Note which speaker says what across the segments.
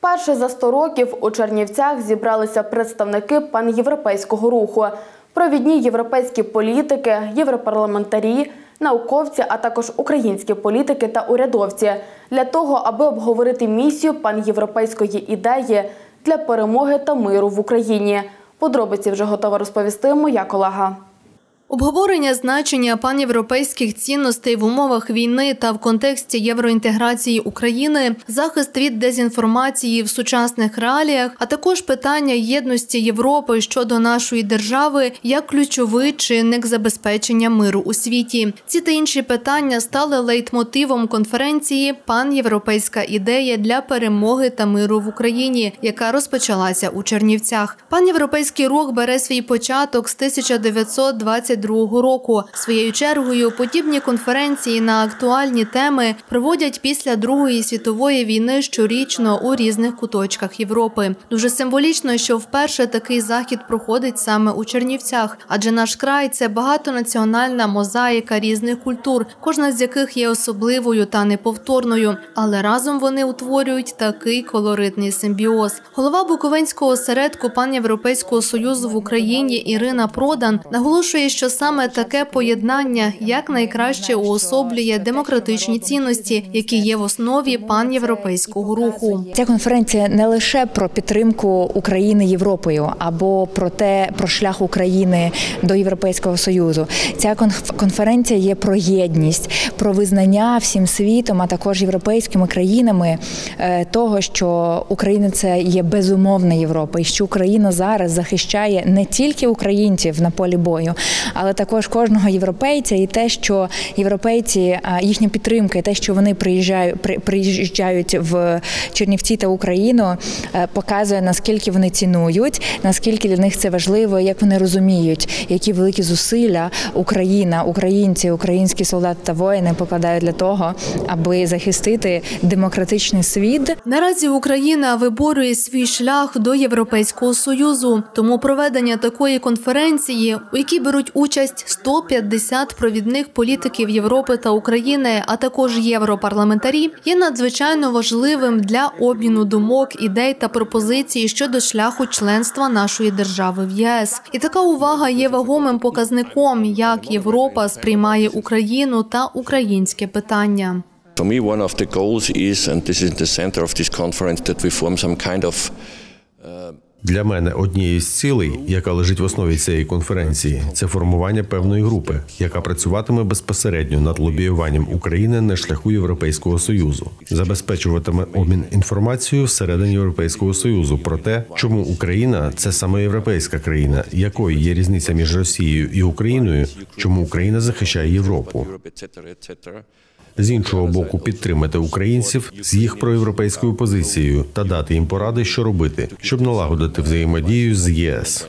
Speaker 1: Вперше за 100 років у Чернівцях зібралися представники панєвропейського руху, провідні європейські політики, європарламентарі, науковці, а також українські політики та урядовці для того, аби обговорити місію панєвропейської ідеї для перемоги та миру в Україні. Подробиці вже готова розповісти моя колега.
Speaker 2: Обговорення значення панєвропейських цінностей в умовах війни та в контексті євроінтеграції України, захист від дезінформації в сучасних реаліях, а також питання єдності Європи щодо нашої держави як ключовий чинник забезпечення миру у світі. Ці та інші питання стали лейтмотивом конференції Панєвропейська ідея для перемоги та миру в Україні, яка розпочалася у Чернівцях. Панєвропейський рух бере свій початок з 1920 2022 року. Своєю чергою подібні конференції на актуальні теми проводять після Другої світової війни щорічно у різних куточках Європи. Дуже символічно, що вперше такий захід проходить саме у Чернівцях, адже наш край це багатонаціональна мозаїка різних культур, кожна з яких є особливою та неповторною. Але разом вони утворюють такий колоритний симбіоз. Голова Буковинського осередку панєвропейського союзу в Україні Ірина Продан наголошує, що саме таке поєднання якнайкраще уособлює демократичні цінності, які є в основі панєвропейського руху.
Speaker 3: Ця конференція не лише про підтримку України Європою або про те, про шлях України до Європейського союзу. Ця конференція є про єдність, про визнання всім світом, а також європейськими країнами е, того, що Україна це є безумовна Європа, і що Україна зараз захищає не тільки українців на полі бою, але також кожного європейця, і те, що європейці їхня підтримка, і те, що вони приїжджають приїжджають в Чернівці та Україну, е, показує наскільки вони цінують, наскільки для них це важливо, як вони розуміють, які великі зусилля Україна, українці, українські солдати та воїни покладають для того, аби захистити демократичний світ.
Speaker 2: Наразі Україна виборює свій шлях до Європейського союзу, тому проведення такої конференції, у якій беруть участь участь 150 провідних політиків Європи та України, а також європарламентарі, є надзвичайно важливим для обміну думок, ідей та пропозицій щодо шляху членства нашої держави в ЄС. І така увага є вагомим показником, як Європа сприймає Україну та українське питання.
Speaker 4: For me, one of the goals is, and this is the center of this conference, that we form some kind of
Speaker 5: для мене однією з цілей, яка лежить в основі цієї конференції, це формування певної групи, яка працюватиме безпосередньо над лобіюванням України на шляху Європейського союзу, забезпечуватиме обмін інформацією всередині Європейського союзу про те, чому Україна це саме європейська країна, якою є різниця між Росією і Україною, чому Україна захищає Європу з іншого боку підтримати українців з їх проєвропейською позицією та дати їм поради, що робити, щоб налагодити взаємодію з ЄС.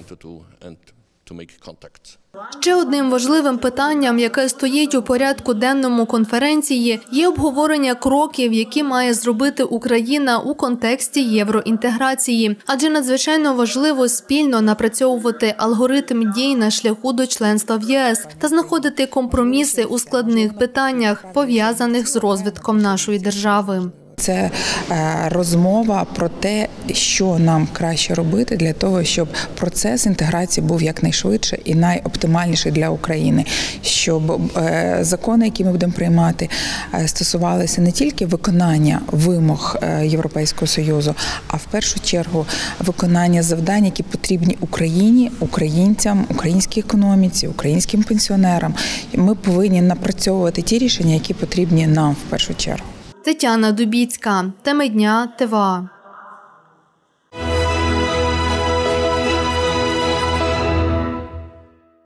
Speaker 2: Ще одним важливим питанням, яке стоїть у порядку денному конференції, є обговорення кроків, які має зробити Україна у контексті євроінтеграції, адже надзвичайно важливо спільно напрацьовувати алгоритм дій на шляху до членства в ЄС та знаходити компроміси у складних питаннях, пов'язаних з розвитком нашої держави.
Speaker 6: Це е, розмова про те, що нам краще робити для того, щоб процес інтеграції був якнайшвидше і найоптимальніший для України, щоб е, закони, які ми будемо приймати, е, стосувалися не тільки виконання вимог Європейського союзу, а в першу чергу виконання завдань, які потрібні Україні, українцям, українській економіці, українським пенсіонерам. Ми повинні напрацьовувати ті рішення, які потрібні нам в першу чергу.
Speaker 2: Тетяна Дубіцька, теми дня.